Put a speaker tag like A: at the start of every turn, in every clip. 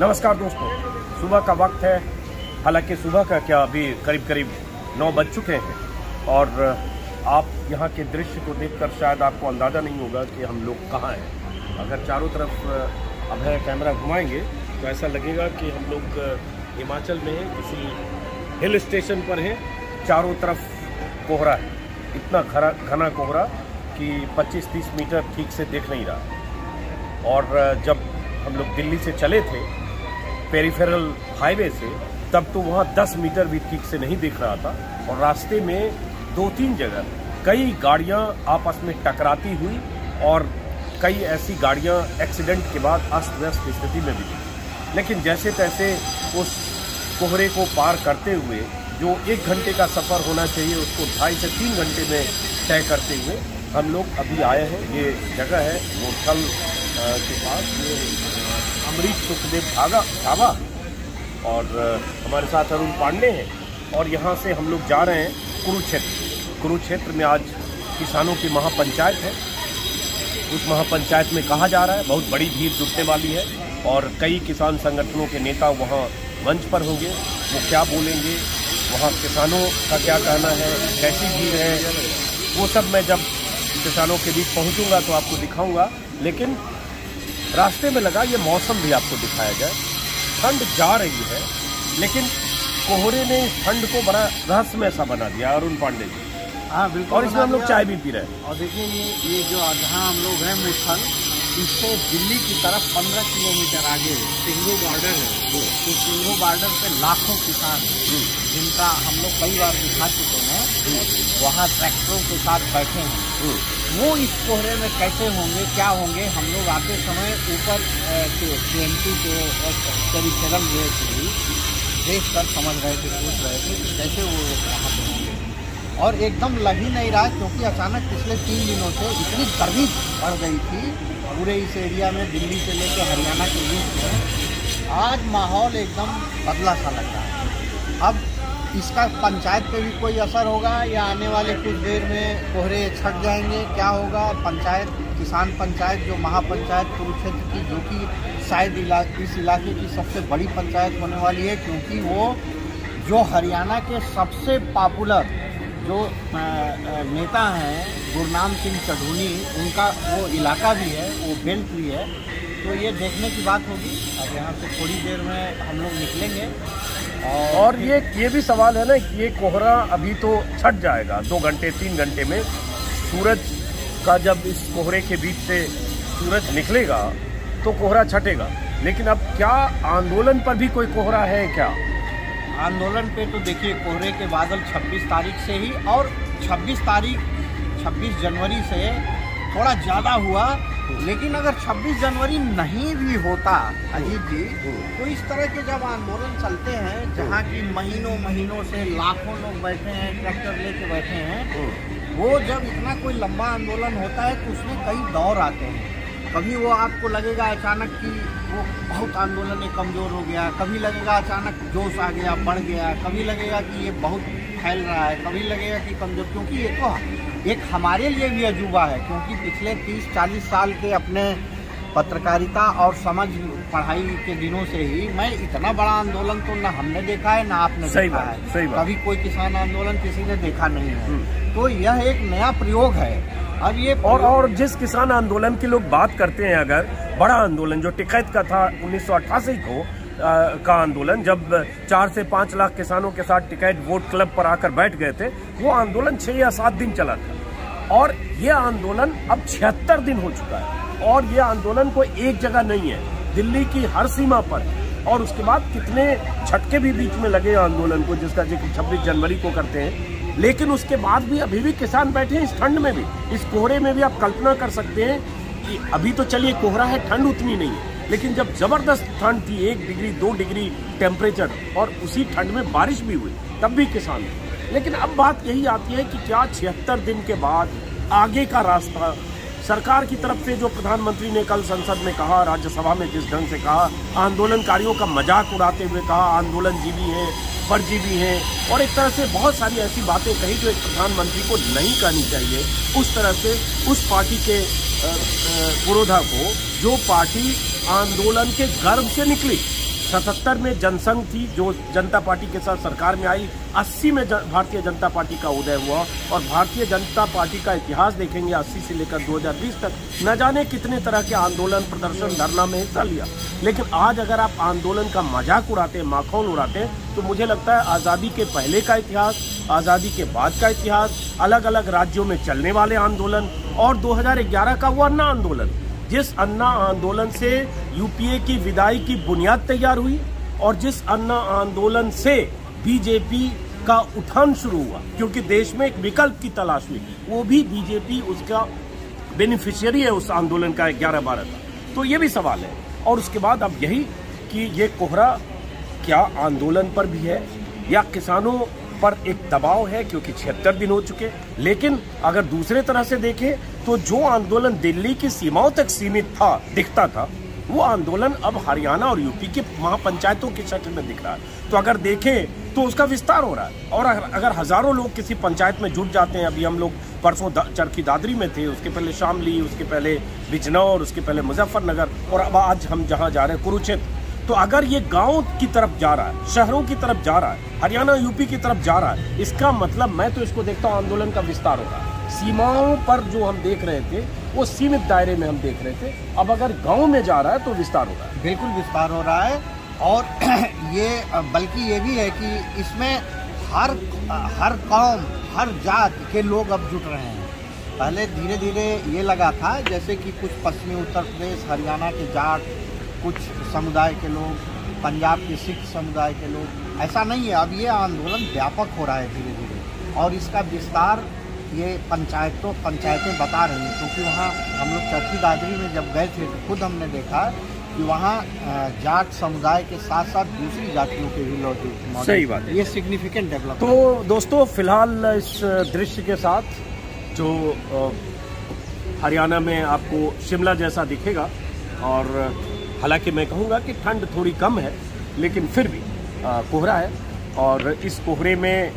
A: नमस्कार दोस्तों, सुबह का वक्त है। हालाँकि सुबह का क्या अभी करीब करीब नौ बज चुके हैं। और आप यहाँ के दृश्य को देखकर शायद आपको अंदाज़ा नहीं होगा कि हम लोग कहाँ हैं। अगर चारों तरफ़ अब है कैमरा घुमाएँगे तो ऐसा लगेगा कि हम लोग हिमाचल में किसी हिल स्टेशन पर हैं। चारों तरफ़ कोहरा है। इतना घना घना कोहरा कि 25-30 मीटर ठीक से देख नहीं रहा। और जब हम लोग दिल्ली से चले थे पेरीफेरल हाईवे से, तब तो वहाँ 10 मीटर भी ठीक से नहीं दिख रहा था। और रास्ते में दो तीन जगह, कई गाड़ियाँ आपस में टकराती हुई और कई ऐसी गाड़ियाँ एक्सीडेंट के बाद अस्त व्यस्त स्थिति में भी थी। लेकिन जैसे तैसे उस कोहरे को पार करते हुए, जो एक घंटे का सफ़र होना चाहिए, उसको ढाई से तीन घंटे में तय करते हुए, हम लोग अभी आए हैं। ये जगह है मोठल के पास, ये अमरीश सुखदेव ढागा ढाबा और हमारे साथ अरुण पांडे हैं। और यहाँ से हम लोग जा रहे हैं कुरुक्षेत्र। कुरुक्षेत्र में आज किसानों की महापंचायत है। उस महापंचायत में कहा जा रहा है, बहुत बड़ी भीड़ जुटने वाली है। और कई किसान संगठनों के नेता वहाँ मंच पर होंगे। वो क्या बोलेंगे? वहाँ किसानों का क्या कहना है? कैसी भीड़ है? वो सब मैं जब किसानों के बीच पहुँचूँगा तो आपको दिखाऊँगा। लेकिन रास्ते में लगा ये मौसम भी आपको दिखाया जाए ठंड जा रही है लेकिन कोहरे ने इस ठंड को बड़ा रहस्यमय सा बना दिया अरुण पांडे जी।
B: हाँ बिल्कुल
A: और इसमें हम लोग चाय भी पी रहे हैं।
B: और देखिए ये ये जो जहाँ हम लोग हैं मिठल इससे दिल्ली की तरफ़ 15 किलोमीटर आगे सिंगू बॉर्डर है तो सिंगू बॉर्डर पे लाखों किसान हैं जिनका हम लोग कई बार दिखा चुके हैं वहाँ ट्रैक्टरों के साथ बैठे हैं। वो इस कोहरे में कैसे होंगे, क्या होंगे, हम लोग आते समय ऊपर ट्वेंटी के करीब पेरिफेरल वे से देख कर समझ रहे थे, सोच रहे थे कैसे वो पे होंगे। और एकदम लग ही नहीं रहा, क्योंकि अचानक पिछले तीन दिनों से इतनी गर्मी बढ़ गई थी, पूरे इस एरिया में, दिल्ली से लेकर हरियाणा के बीच में। आज माहौल एकदम बदला सा लग रहा है। अब इसका पंचायत पे भी कोई असर होगा या आने वाले कुछ देर में कोहरे छट जाएँगे? क्या होगा? पंचायत किसान पंचायत जो महापंचायत कुरुक्षेत्र की जो कि शायद इला, इस इलाके की सबसे बड़ी पंचायत होने वाली है क्योंकि वो जो हरियाणा के सबसे पॉपुलर जो नेता हैं गुरनाम सिंह चढ़ूनी उनका वो इलाका भी है वो बेल्ट भी है तो ये देखने की बात होगी। अब यहाँ से थोड़ी देर में हम लोग निकलेंगे।
A: और, और ये ये भी सवाल है ना कि ये कोहरा अभी तो छट जाएगा दो घंटे तीन घंटे में। सूरज का जब इस कोहरे के बीच से सूरज निकलेगा तो कोहरा छटेगा। लेकिन अब क्या आंदोलन पर भी कोई कोहरा है क्या?
B: आंदोलन पे तो देखिए कोहरे के बादल 26 तारीख से ही और 26 तारीख 26 जनवरी से थोड़ा ज़्यादा हुआ। लेकिन अगर 26 जनवरी नहीं भी होता अजीत जी तो इस तरह के जब आंदोलन चलते हैं जहाँ की महीनों महीनों से लाखों लोग बैठे हैं ट्रैक्टर लेके बैठे हैं वो जब इतना कोई लंबा आंदोलन होता है तो उसमें कई दौर आते हैं। कभी वो आपको लगेगा अचानक कि वो बहुत आंदोलन कमज़ोर हो गया कभी लगेगा अचानक जोश आ गया बढ़ गया कभी लगेगा कि ये बहुत फैल रहा है कभी लगेगा कि कमज़ोर क्योंकि ये तो एक हमारे लिए भी अजूबा है क्योंकि पिछले 30-40 साल के अपने पत्रकारिता और समझ पढ़ाई के दिनों से ही मैं इतना बड़ा आंदोलन तो ना हमने देखा है ना आपने
A: सही
B: देखा है।
A: सही
B: कभी कोई किसान आंदोलन किसी ने देखा नहीं है। तो यह एक नया प्रयोग है। अब ये
A: और और जिस किसान आंदोलन की लोग बात करते हैं अगर बड़ा आंदोलन जो टिकैत का था उन्नीस सौ अट्ठासी को का आंदोलन, जब चार से पाँच लाख किसानों के साथ टिकैत वोट क्लब पर आकर बैठ गए थे, वो आंदोलन छह या सात दिन चला था। और ये आंदोलन अब छिहत्तर दिन हो चुका है। और ये आंदोलन कोई एक जगह नहीं है, दिल्ली की हर सीमा पर। और उसके बाद कितने झटके भी बीच में लगे आंदोलन को, जिसका ज़िक्र छब्बीस जनवरी को करते हैं। लेकिन उसके बाद भी अभी भी किसान बैठे हैं इस ठंड में भी। इस कोहरे में भी आप कल्पना कर सकते हैं कि अभी तो चलिए, कोहरा है, ठंड उतनी नहीं है। लेकिन जब ज़बरदस्त ठंड थी, एक डिग्री, दो डिग्री टेम्परेचर और उसी ठंड में बारिश भी हुई, तब भी किसान लेकिन अब बात यही आती है कि क्या छिहत्तर दिन के बाद आगे का रास्ता, सरकार की तरफ़ से जो प्रधानमंत्री ने कल संसद में कहा, राज्यसभा में जिस ढंग से कहा, आंदोलनकारियों का मज़ाक उड़ाते हुए कहा आंदोलन जीवी है परजीवी हैं, और एक तरह से बहुत सारी ऐसी बातें कही जो एक प्रधानमंत्री को नहीं कहनी चाहिए, उस तरह से उस पार्टी के पुरोधा को, जो पार्टी आंदोलन के गर्भ से निकली। सतहत्तर में जनसंघ थी, जो जनता पार्टी के साथ सरकार में आई। 80 में भारतीय जनता पार्टी का उदय हुआ और भारतीय जनता पार्टी का इतिहास देखेंगे 80 से लेकर 2020 तक। न जाने कितने तरह के आंदोलन प्रदर्शन धरना में हिस्सा लिया। लेकिन आज अगर आप आंदोलन का मज़ाक उड़ाते हैं माखौन उड़ाते हैं तो मुझे लगता है आज़ादी के पहले का इतिहास, आज़ादी के बाद का इतिहास अलग अलग राज्यों में चलने वाले आंदोलन और 2011 का हुआ अन्ना आंदोलन। जिस अन्ना आंदोलन से यूपीए की विदाई की बुनियाद तैयार हुई और जिस अन्ना आंदोलन से बीजेपी का उठान शुरू हुआ, क्योंकि देश में एक विकल्प की तलाश हुई, वो भी बीजेपी उसका बेनिफिशियरी है उस आंदोलन का ग्यारह बारह का। तो ये भी सवाल है। और उसके बाद अब यही कि ये कोहरा क्या आंदोलन पर भी है या किसानों पर एक दबाव है क्योंकि छिहत्तर दिन हो चुके। लेकिन अगर दूसरे तरह से देखें तो जो आंदोलन दिल्ली की सीमाओं तक सीमित था दिखता था वो आंदोलन अब हरियाणा और यूपी के महापंचायतों की शक्ल में दिख रहा है। तो अगर देखें तो उसका विस्तार हो रहा है। और अगर हज़ारों लोग किसी पंचायत में जुट जाते हैं अभी हम लोग परसों दा, चरखी दादरी में थे उसके पहले शामली उसके पहले बिजनौर उसके पहले मुजफ्फरनगर और अब आज हम जहाँ जा रहे हैं कुरुक्षेत्र। तो अगर ये गाँव की तरफ़ जा रहा है, शहरों की तरफ़ जा रहा है, हरियाणा, यूपी की तरफ़ जा रहा है, इसका मतलब मैं तो इसको देखता हूँ आंदोलन का विस्तार हो रहा है सीमाओं पर जो हम देख रहे थे, वो सीमित दायरे में हम देख रहे थे। अब अगर गाँव में जा रहा है तो विस्तार हो रहा है
B: बिल्कुल विस्तार हो रहा है और ये, बल्कि ये भी है कि इसमें हर हर कौम, हर जात के लोग अब जुट रहे हैं। पहले धीरे धीरे ये लगा था, जैसे कि कुछ पश्चिमी उत्तर प्रदेश, हरियाणा के जाट कुछ समुदाय के लोग पंजाब के सिख समुदाय के लोग ऐसा नहीं है। अब ये आंदोलन व्यापक हो रहा है धीरे धीरे और इसका विस्तार ये पंचायतों पंचायतें बता रही हैं। क्योंकि वहाँ हम लोग चरखी दादरी में जब गए थे तो खुद हमने देखा कि वहाँ जाट समुदाय के साथ साथ दूसरी जातियों के भी लोग
A: सही बात है।
B: ये सिग्निफिकेंट डेवलप
A: तो दोस्तों फ़िलहाल इस दृश्य के साथ जो हरियाणा में आपको शिमला जैसा दिखेगा और हालाँकि मैं कहूँगा कि ठंड थोड़ी कम है, लेकिन फिर भी कोहरा है। और इस कोहरे में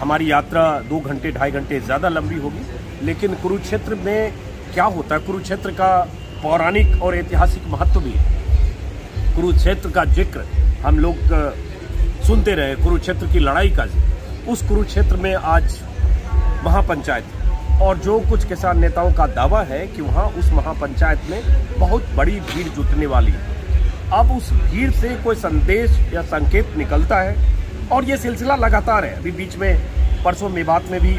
A: हमारी यात्रा दो घंटे, ढाई घंटे ज़्यादा लंबी होगी। लेकिन कुरुक्षेत्र में क्या होता है? कुरुक्षेत्र का पौराणिक और ऐतिहासिक महत्व भी है। कुरुक्षेत्र का ज़िक्र हम लोग सुनते रहे, कुरुक्षेत्र की लड़ाई का ज़िक्र। उस कुरुक्षेत्र में आज महापंचायत और जो कुछ किसान नेताओं का दावा है कि वहाँ उस महापंचायत में बहुत बड़ी भीड़ जुटने वाली है। अब उस भीड़ से कोई संदेश या संकेत निकलता है और ये सिलसिला लगातार है। अभी बीच में, परसों मेवात में भी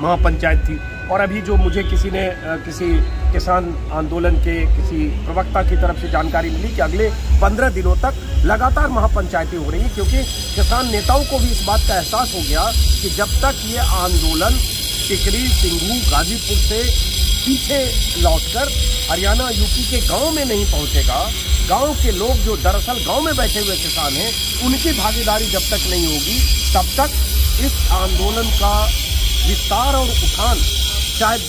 A: महापंचायत थी और अभी जो मुझे किसी ने किसी किसान आंदोलन के किसी प्रवक्ता की तरफ़ से जानकारी मिली कि अगले पंद्रह दिनों तक लगातार महापंचायतें हो रही हैं, क्योंकि किसान नेताओं को भी इस बात का एहसास हो गया कि जब तक ये आंदोलन टिकरी सिंघू गाजीपुर से पीछे लौटकर हरियाणा, यूपी के गाँव में नहीं पहुंचेगा। गाँव के लोग जो दरअसल गाँव में बैठे हुए किसान हैं, उनकी भागीदारी जब तक नहीं होगी, तब तक इस आंदोलन का विस्तार और उठान शायद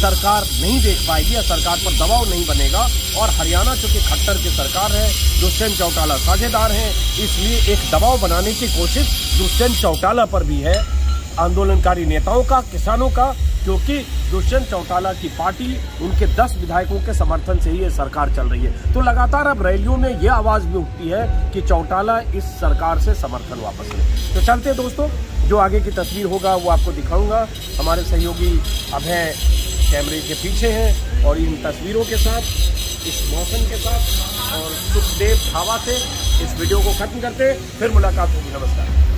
A: सरकार नहीं देख पाएगी या सरकार पर दबाव नहीं बनेगा। और हरियाणा, चूँकि खट्टर की सरकार है, दुष्यंत चौटाला साझेदार हैं, इसलिए एक दबाव बनाने की कोशिश दुष्यंत चौटाला पर भी है। आंदोलनकारी नेताओं का, किसानों का, क्योंकि दुष्यंत चौटाला की पार्टी उनके 10 विधायकों के समर्थन से ही ये सरकार चल रही है। तो लगातार अब रैलियों में ये आवाज़ भी उठती है कि चौटाला इस सरकार से समर्थन वापस ले। तो चलते दोस्तों, जो आगे की तस्वीर होगा वो आपको दिखाऊँगा। हमारे सहयोगी अभय कैमरे के पीछे हैं और इन तस्वीरों के साथ, इस मौसम के साथ और सुखदेव ढावा से इस वीडियो को खत्म करते फिर मुलाकात होगी। नमस्कार।